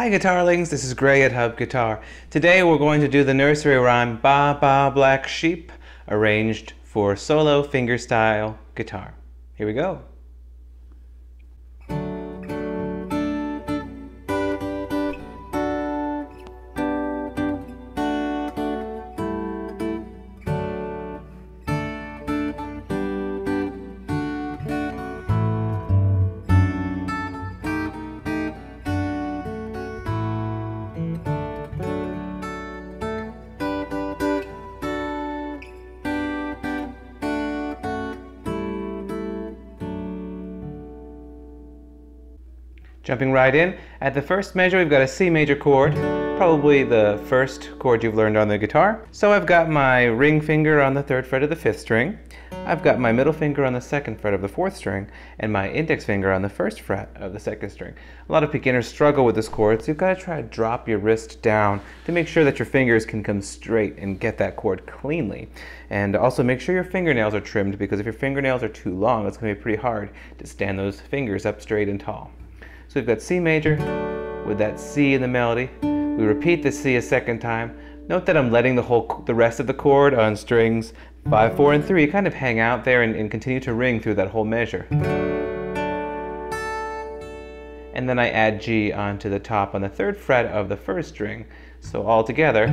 Hi guitarlings, this is Gray at Hub Guitar. Today we're going to do the nursery rhyme Baa Baa Black Sheep arranged for solo fingerstyle guitar. Here we go. Jumping right in, at the first measure we've got a C major chord, probably the first chord you've learned on the guitar. So I've got my ring finger on the third fret of the fifth string, I've got my middle finger on the second fret of the fourth string, and my index finger on the first fret of the second string. A lot of beginners struggle with this chord, so you've got to try to drop your wrist down to make sure that your fingers can come straight and get that chord cleanly. And also make sure your fingernails are trimmed because if your fingernails are too long, it's going to be pretty hard to stand those fingers up straight and tall. So we've got C major with that C in the melody. We repeat the C a second time. Note that I'm letting the whole the rest of the chord on strings 5, 4, and 3 kind of hang out there and, and continue to ring through that whole measure. And then I add G onto the top on the third fret of the first string. So all together.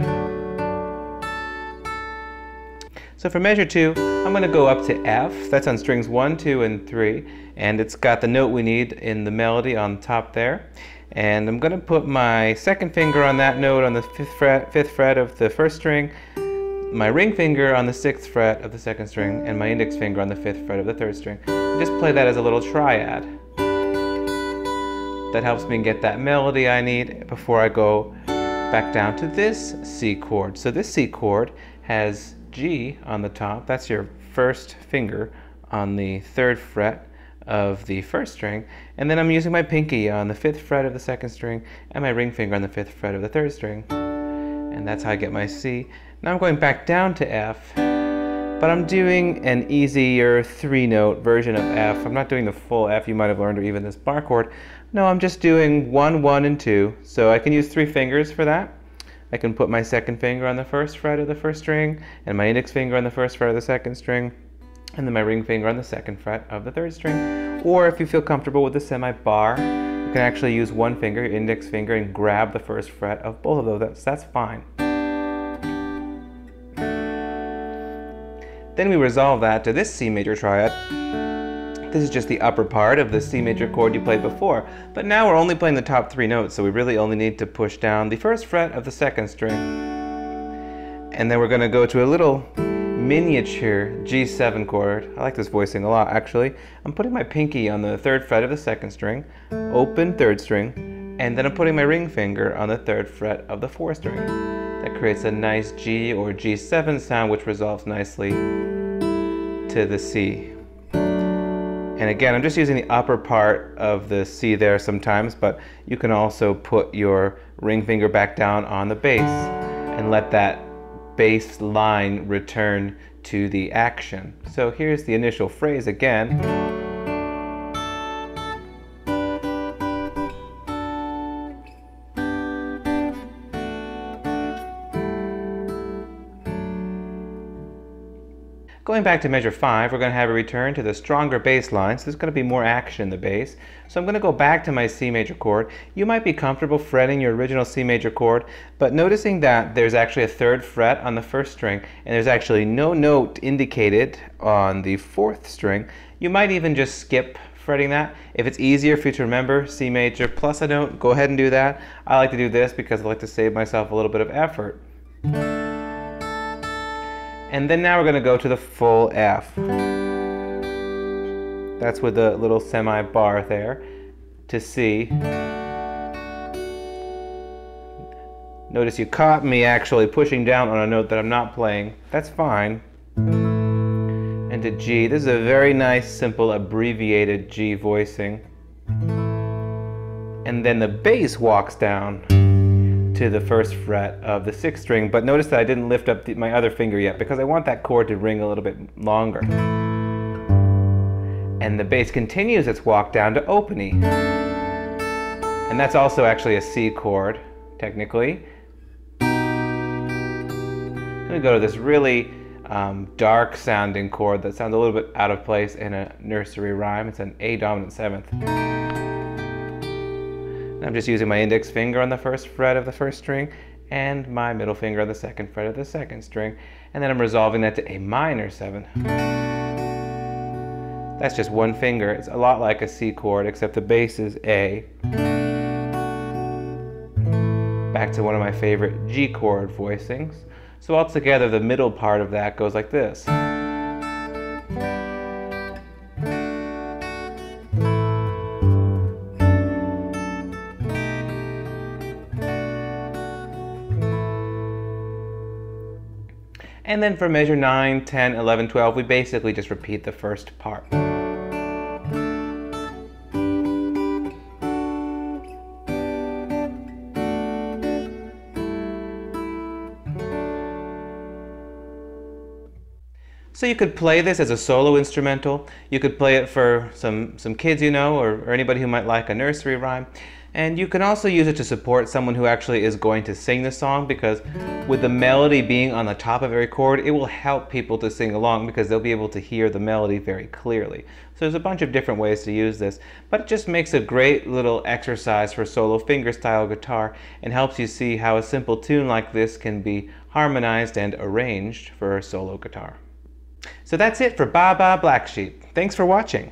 So for measure 2, I'm going to go up to F. That's on strings 1, 2, and 3 and it's got the note we need in the melody on top there. And I'm going to put my second finger on that note on the fifth fret, fifth fret of the first string, my ring finger on the sixth fret of the second string, and my index finger on the fifth fret of the third string. Just play that as a little triad. That helps me get that melody I need before I go back down to this C chord. So this C chord has G on the top. That's your first finger on the third fret of the first string, and then I'm using my pinky on the fifth fret of the second string and my ring finger on the fifth fret of the third string. And that's how I get my C. Now I'm going back down to F, but I'm doing an easier three note version of F. I'm not doing the full F you might have learned or even this bar chord. No, I'm just doing one, one, and two. So I can use three fingers for that. I can put my second finger on the first fret of the first string and my index finger on the first fret of the second string and then my ring finger on the second fret of the third string. Or if you feel comfortable with the semi-bar, you can actually use one finger, your index finger, and grab the first fret of both of those. That's, that's fine. Then we resolve that to this C major triad. This is just the upper part of the C major chord you played before, but now we're only playing the top three notes, so we really only need to push down the first fret of the second string. And then we're going to go to a little miniature G7 chord. I like this voicing a lot actually. I'm putting my pinky on the third fret of the second string, open third string, and then I'm putting my ring finger on the third fret of the fourth string. That creates a nice G or G7 sound which resolves nicely to the C. And again, I'm just using the upper part of the C there sometimes, but you can also put your ring finger back down on the bass and let that bass line return to the action. So here's the initial phrase again. Going back to measure 5, we're going to have a return to the stronger bass line, so there's going to be more action in the bass. So I'm going to go back to my C major chord. You might be comfortable fretting your original C major chord, but noticing that there's actually a third fret on the first string, and there's actually no note indicated on the fourth string, you might even just skip fretting that. If it's easier for you to remember C major plus a note, go ahead and do that. I like to do this because I like to save myself a little bit of effort. And then now we're going to go to the full F. That's with the little semi-bar there to C. Notice you caught me actually pushing down on a note that I'm not playing. That's fine. And to G. This is a very nice, simple, abbreviated G voicing. And then the bass walks down to the first fret of the sixth string, but notice that I didn't lift up the, my other finger yet because I want that chord to ring a little bit longer. And the bass continues its walk down to open E. And that's also actually a C chord, technically. I'm to go to this really um, dark sounding chord that sounds a little bit out of place in a nursery rhyme. It's an A dominant seventh. I'm just using my index finger on the first fret of the first string and my middle finger on the second fret of the second string. And then I'm resolving that to A minor seven. That's just one finger. It's a lot like a C chord, except the bass is A. Back to one of my favorite G chord voicings. So altogether, the middle part of that goes like this. And then for measure 9, 10, 11, 12, we basically just repeat the first part. So you could play this as a solo instrumental. You could play it for some, some kids you know or, or anybody who might like a nursery rhyme. And you can also use it to support someone who actually is going to sing the song because with the melody being on the top of every chord, it will help people to sing along because they'll be able to hear the melody very clearly. So there's a bunch of different ways to use this, but it just makes a great little exercise for solo fingerstyle guitar and helps you see how a simple tune like this can be harmonized and arranged for solo guitar. So that's it for Baa Baa Black Sheep. Thanks for watching.